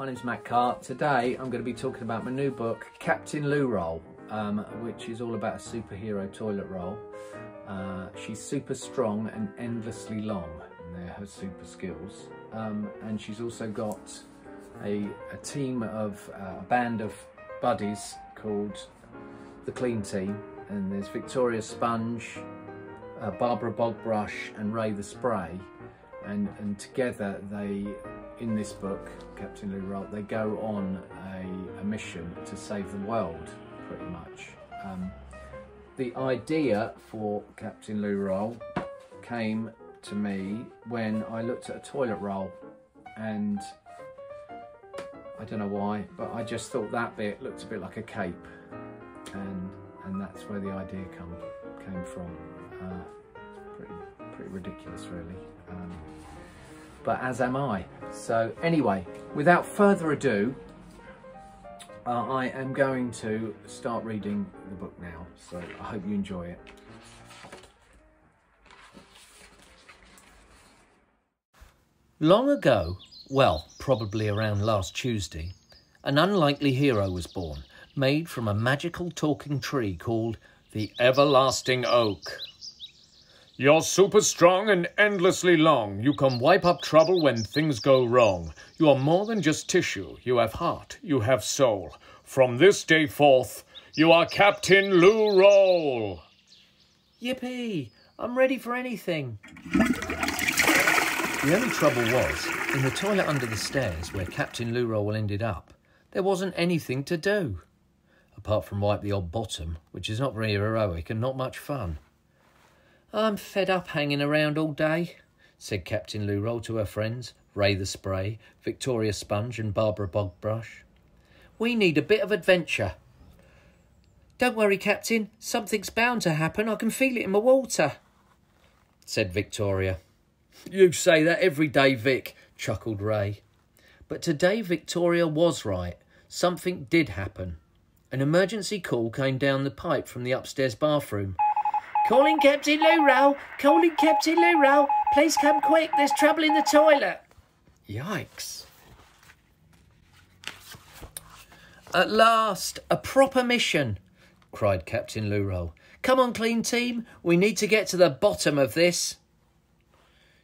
my name's Matt Carr. Today I'm going to be talking about my new book, Captain Looroll, um, which is all about a superhero toilet roll. Uh, she's super strong and endlessly long, and they're her super skills. Um, and she's also got a, a team of, uh, a band of buddies called the Clean Team, and there's Victoria Sponge, uh, Barbara Bogbrush, and Ray the Spray. And, and together they in this book, Captain Looroll, they go on a, a, mission to save the world, pretty much. Um, the idea for Captain Looroll came to me when I looked at a toilet roll and I don't know why, but I just thought that bit looked a bit like a cape and and that's where the idea come, came from. Uh, pretty, pretty ridiculous really. Um, but as am I. So anyway, without further ado, uh, I am going to start reading the book now. So I hope you enjoy it. Long ago, well, probably around last Tuesday, an unlikely hero was born, made from a magical talking tree called the Everlasting Oak. You're super strong and endlessly long. You can wipe up trouble when things go wrong. You are more than just tissue. You have heart. You have soul. From this day forth, you are Captain Looroll. Yippee! I'm ready for anything. The only trouble was, in the toilet under the stairs where Captain Looroll ended up, there wasn't anything to do. Apart from wipe the old bottom, which is not very heroic and not much fun. I'm fed up hanging around all day, said Captain Looroll to her friends, Ray the Spray, Victoria Sponge, and Barbara Bogbrush. We need a bit of adventure. Don't worry, Captain. Something's bound to happen. I can feel it in my water, said Victoria. You say that every day, Vic, chuckled Ray. But today Victoria was right. Something did happen. An emergency call came down the pipe from the upstairs bathroom. Calling Captain Loo! Calling Captain Loo! Please come quick, there's trouble in the toilet! Yikes. At last, a proper mission, cried Captain Looroll. Come on, clean team, we need to get to the bottom of this.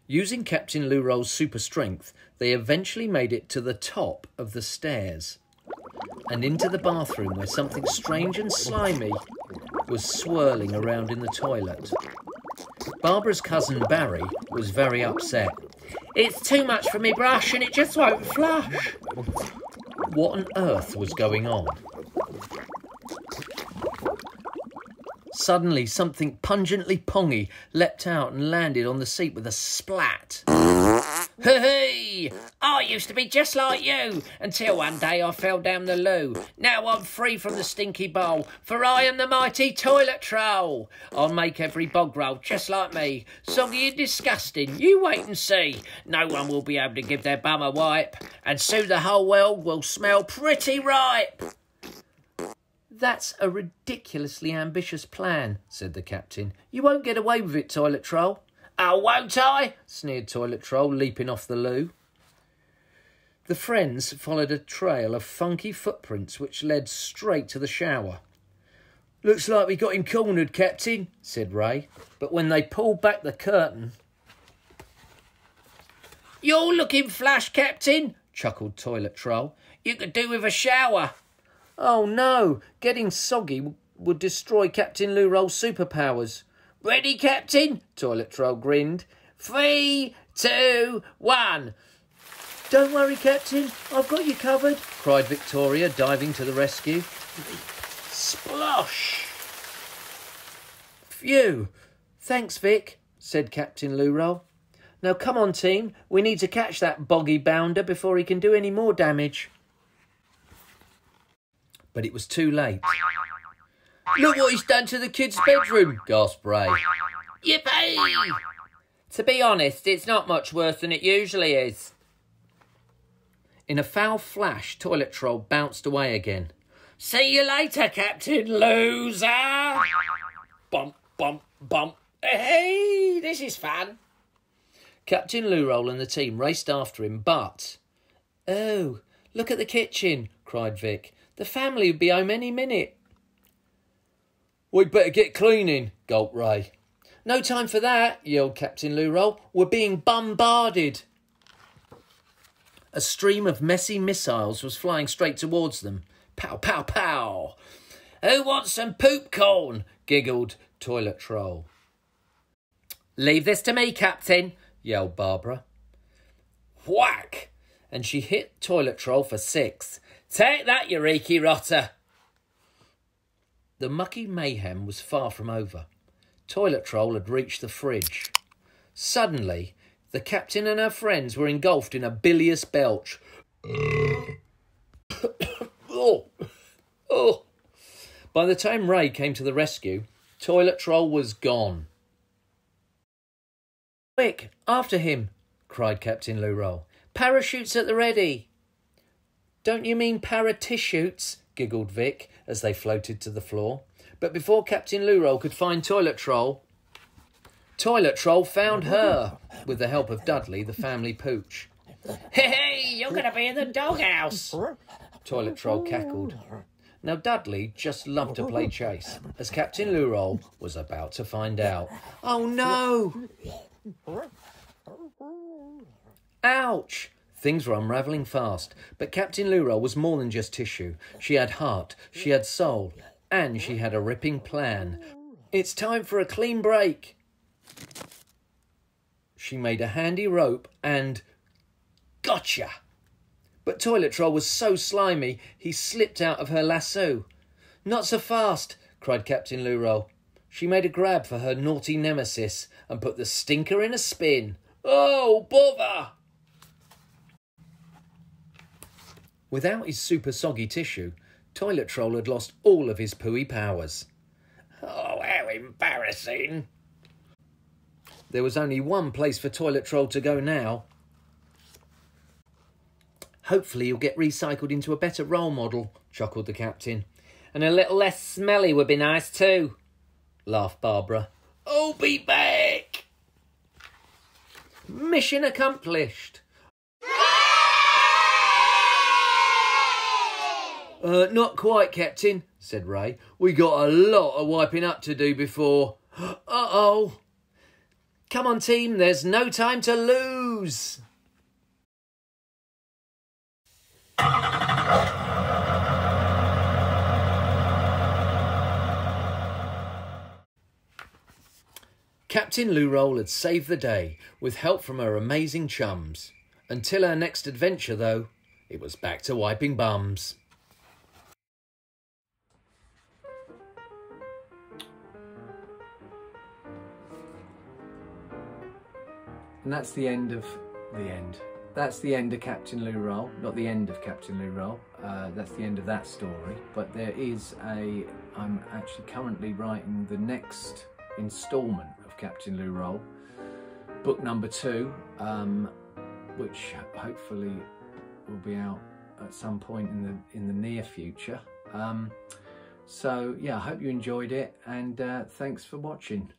Using Captain Looroll's super strength, they eventually made it to the top of the stairs and into the bathroom where something strange and slimy was swirling around in the toilet. Barbara's cousin Barry was very upset. It's too much for me brush and it just won't flush. What on earth was going on? Suddenly, something pungently pongy leapt out and landed on the seat with a splat. Hey, I used to be just like you until one day I fell down the loo. Now I'm free from the stinky bowl, for I am the mighty toilet troll. I'll make every bog roll just like me, soggy and disgusting. You wait and see. No one will be able to give their bum a wipe, and soon the whole world will smell pretty ripe. That's a ridiculously ambitious plan, said the captain. You won't get away with it, Toilet Troll. Oh, won't I? sneered Toilet Troll, leaping off the loo. The friends followed a trail of funky footprints which led straight to the shower. Looks like we got him cornered, Captain, said Ray. But when they pulled back the curtain... You're looking flash, Captain, chuckled Toilet Troll. You could do with a shower. Oh no, getting soggy would destroy Captain Looroll's superpowers. Ready, Captain? Toilet Troll grinned. Three, two, one. Don't worry, Captain. I've got you covered, cried Victoria, diving to the rescue. Splosh! Phew! Thanks, Vic, said Captain Looroll. Now come on, team. We need to catch that boggy bounder before he can do any more damage but it was too late. Look what he's done to the kid's bedroom, gasped Ray. Yippee! To be honest, it's not much worse than it usually is. In a foul flash, Toilet Troll bounced away again. See you later, Captain Loser! Bump, bump, bump. Hey, this is fun. Captain Looroll and the team raced after him, but... Oh, Look at the kitchen, cried Vic. The family would be home any minute. We'd better get cleaning, gulped Ray. No time for that, yelled Captain Loo We're being bombarded. A stream of messy missiles was flying straight towards them. Pow, pow, pow. Who wants some poop corn? giggled Toilet Troll. Leave this to me, Captain, yelled Barbara. Whack! And she hit Toilet Troll for six. Take that, Eureka Rotter! The mucky mayhem was far from over. Toilet Troll had reached the fridge. Suddenly, the captain and her friends were engulfed in a bilious belch. oh, oh. By the time Ray came to the rescue, Toilet Troll was gone. Quick, after him, cried Captain Loo Parachutes at the ready. Don't you mean paratissues? giggled Vic as they floated to the floor. But before Captain Loo could find Toilet Troll, Toilet Troll found her with the help of Dudley, the family pooch. Hey, hey, you're going to be in the doghouse! Toilet Troll cackled. Now, Dudley just loved to play chase, as Captain Loo was about to find out. Oh no! Ouch! Things were unravelling fast, but Captain Loo was more than just tissue. She had heart, she had soul, and she had a ripping plan. It's time for a clean break. She made a handy rope and. Gotcha! But Toilet Troll was so slimy he slipped out of her lasso. Not so fast, cried Captain Loo She made a grab for her naughty nemesis and put the stinker in a spin. Oh, bother! Without his super soggy tissue, Toilet Troll had lost all of his pooey powers. Oh, how embarrassing! There was only one place for Toilet Troll to go now. Hopefully he'll get recycled into a better role model, chuckled the captain. And a little less smelly would be nice too, laughed Barbara. I'll be back! Mission accomplished. Uh, not quite, Captain, said Ray. We got a lot of wiping up to do before. Uh oh. Come on, team, there's no time to lose. Captain Looroll had saved the day with help from her amazing chums. Until her next adventure, though, it was back to wiping bums. And that's the end of the end. That's the end of Captain Looroll. Not the end of Captain Looroll. Uh, that's the end of that story. But there is a. I'm actually currently writing the next instalment of Captain Looroll, book number two, um, which hopefully will be out at some point in the in the near future. Um, so yeah, I hope you enjoyed it, and uh, thanks for watching.